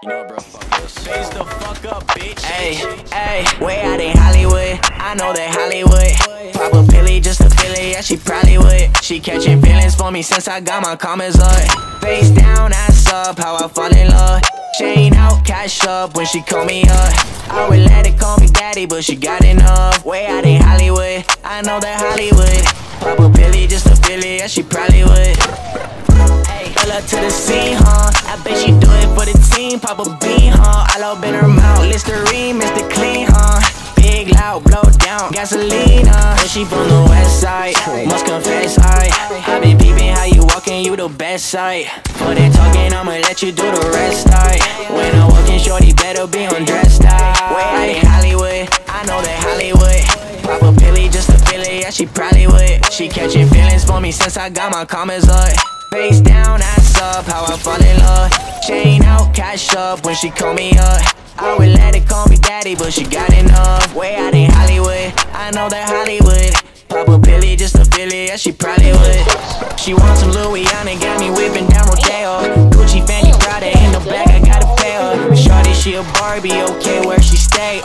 You know, bro, fuck this. Face the fuck up, bitch. Hey, hey, way out in Hollywood. I know that Hollywood. Pop a pilly just to feel it, yeah, she probably would. She catching feelings for me since I got my comments up. Face down, ass up, how I fall in love. Chain out, cash up when she call me up. I would let it call me daddy, but she got enough. Way out in Hollywood, I know that Hollywood. Pop a pilly just to feel it, yeah, she probably would. Hey, pull up to the scene, huh? I bet she do for the team. Pop a bean, huh? All up in her mouth, Listerine, Mr. Clean, huh? Big loud, blow down, gasoline, huh? And she from the west side, must confess, I I been peeping how you walking, you the best sight. For that talking, I'ma let you do the rest, I When I'm walking, shorty better be undressed, I Way Hollywood, I know that Hollywood. Pop a pilly just to feel it, yeah, she probably would. She catching feelings for me since I got my comments up. Face down, ass up, how I fall in love. Chain out, cash up when she call me up. I would let it call me daddy, but she got enough. Way out in Hollywood, I know that Hollywood. Pop a pilly just to feel it, yeah, she probably would. She wants some Louisiana, got me whipping down Rodeo. Gucci, Fendi, Prada, in the back, I gotta pay her. Shorty, she a Barbie, okay, where she stay.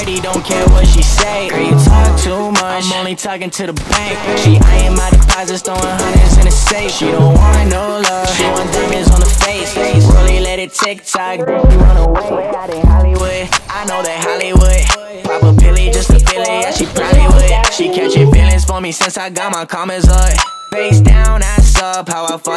Life of the party, don't care what she say. Girl, you talk too much, I'm only talking to the bank. She eyeing my deposits, throwing hundreds in the safe. She don't want no love, she want diamonds on the face. Really let it tick tock, then she run away. Way out in Hollywood, I know that Hollywood. Pop a pilly just to feel it, yeah, she probably would. She catching feelings for me since I got my comments up. Face down, ass up, how I fall.